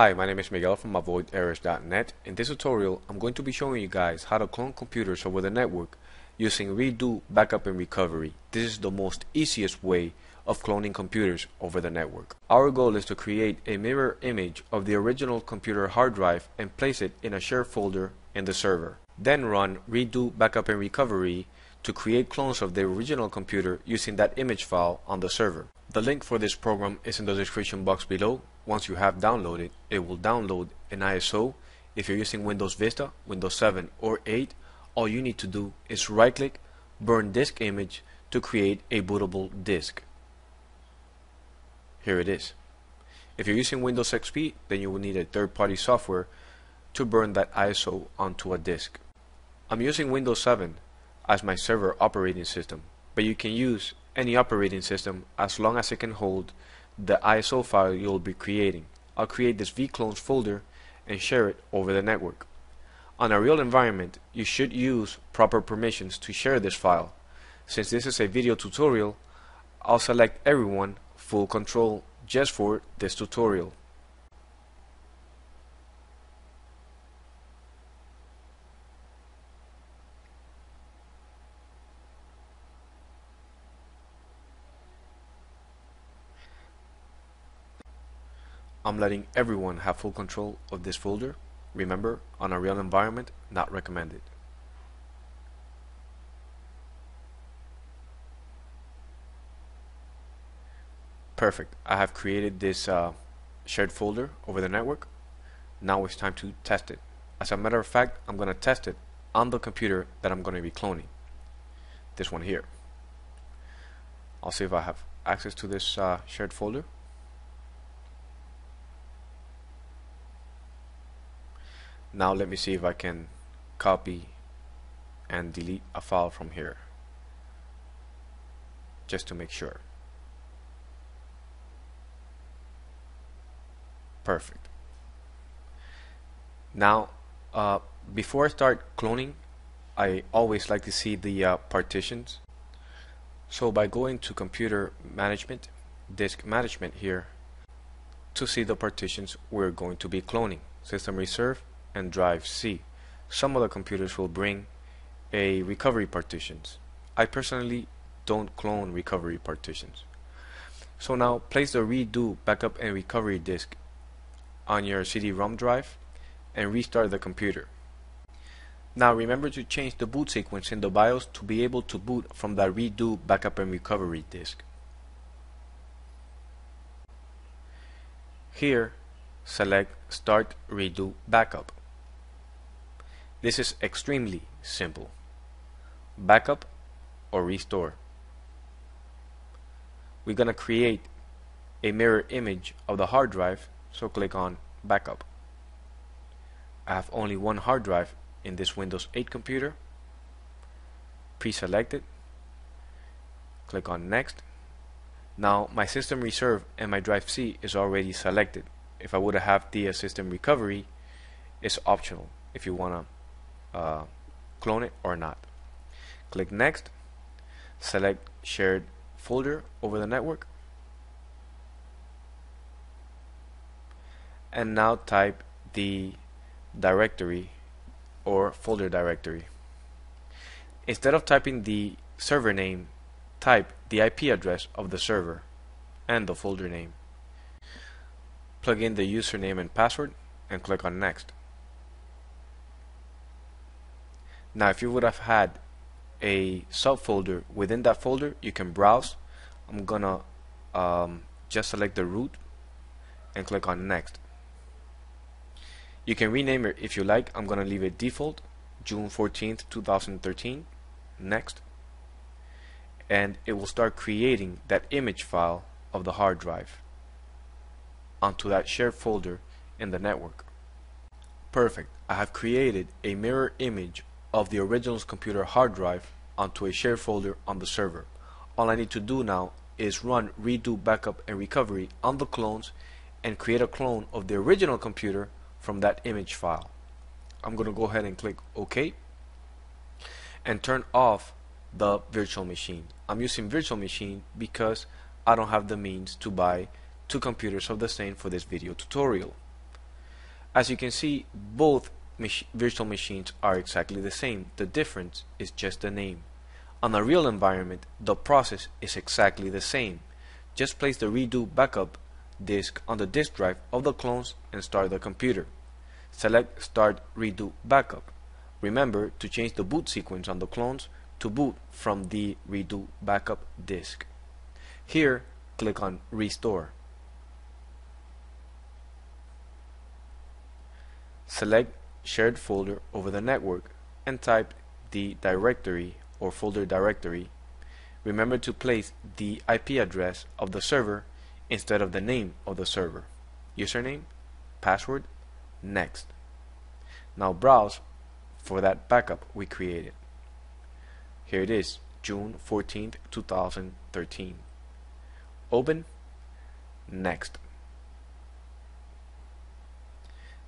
Hi, my name is Miguel from avoiderrors.net. In this tutorial, I'm going to be showing you guys how to clone computers over the network using redo, backup, and recovery. This is the most easiest way of cloning computers over the network. Our goal is to create a mirror image of the original computer hard drive and place it in a shared folder in the server. Then run redo, backup, and recovery to create clones of the original computer using that image file on the server. The link for this program is in the description box below once you have downloaded, it will download an ISO. If you're using Windows Vista, Windows 7 or 8, all you need to do is right click, burn disk image to create a bootable disk. Here it is. If you're using Windows XP, then you will need a third-party software to burn that ISO onto a disk. I'm using Windows 7 as my server operating system, but you can use any operating system as long as it can hold the ISO file you'll be creating. I'll create this vclones folder and share it over the network. On a real environment, you should use proper permissions to share this file. Since this is a video tutorial, I'll select everyone full control just for this tutorial. I'm letting everyone have full control of this folder. Remember, on a real environment, not recommended. Perfect. I have created this uh, shared folder over the network. Now it's time to test it. As a matter of fact, I'm going to test it on the computer that I'm going to be cloning. This one here. I'll see if I have access to this uh, shared folder. Now let me see if I can copy and delete a file from here just to make sure. Perfect. Now uh, before I start cloning I always like to see the uh, partitions so by going to computer management disk management here to see the partitions we're going to be cloning system reserve and drive C. Some other computers will bring a recovery partitions. I personally don't clone recovery partitions. So now place the redo backup and recovery disk on your CD-ROM drive and restart the computer. Now remember to change the boot sequence in the BIOS to be able to boot from the redo backup and recovery disk. Here select start redo backup. This is extremely simple. Backup or restore. We're going to create a mirror image of the hard drive, so click on Backup. I have only one hard drive in this Windows 8 computer. Pre-select it. Click on Next. Now my system reserve and my drive C is already selected. If I would have the system recovery, it's optional if you want to uh, clone it or not. Click Next, select Shared Folder over the network, and now type the directory or folder directory. Instead of typing the server name, type the IP address of the server and the folder name. Plug in the username and password and click on Next. Now if you would have had a subfolder within that folder you can browse. I'm gonna um, just select the root and click on next. You can rename it if you like. I'm gonna leave it default June 14th 2013 next. And it will start creating that image file of the hard drive onto that shared folder in the network. Perfect. I have created a mirror image of the original computer hard drive onto a shared folder on the server. All I need to do now is run redo backup and recovery on the clones and create a clone of the original computer from that image file. I'm going to go ahead and click OK and turn off the virtual machine. I'm using virtual machine because I don't have the means to buy two computers of the same for this video tutorial. As you can see, both mach virtual machines are exactly the same. The difference is just the name. On a real environment, the process is exactly the same. Just place the redo backup disk on the disk drive of the clones and start the computer. Select Start Redo Backup. Remember to change the boot sequence on the clones to boot from the redo backup disk. Here, click on Restore. Select Shared Folder over the network and type the directory or folder directory. Remember to place the IP address of the server instead of the name of the server. Username, password, next. Now browse for that backup we created. Here it is, June 14th, 2013. Open, next.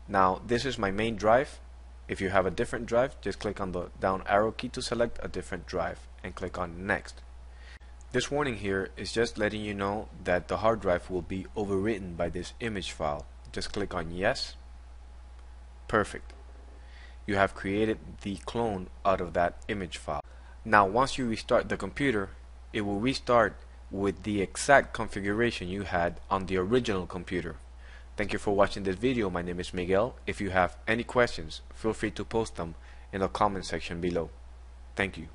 Now this is my main drive. If you have a different drive, just click on the down arrow key to select a different drive and click on next. This warning here is just letting you know that the hard drive will be overwritten by this image file. Just click on yes. Perfect. You have created the clone out of that image file. Now once you restart the computer, it will restart with the exact configuration you had on the original computer. Thank you for watching this video. My name is Miguel. If you have any questions, feel free to post them in the comment section below. Thank you.